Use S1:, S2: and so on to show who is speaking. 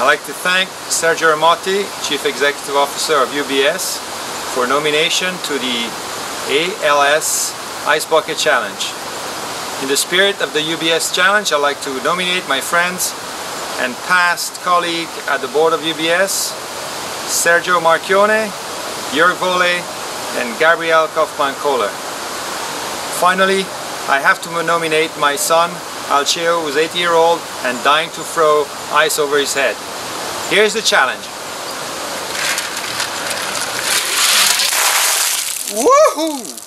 S1: I'd like to thank Sergio Ermotti, Chief Executive Officer of UBS, for nomination to the ALS Ice Bucket Challenge. In the spirit of the UBS Challenge, I'd like to nominate my friends and past colleague at the board of UBS, Sergio Marchionne, Jörg Wolle, and Gabrielle Kaufmann-Kohler. Finally, I have to nominate my son, Alceo, who's 80 year old and dying to throw ice over his head. Here's the challenge. Woohoo!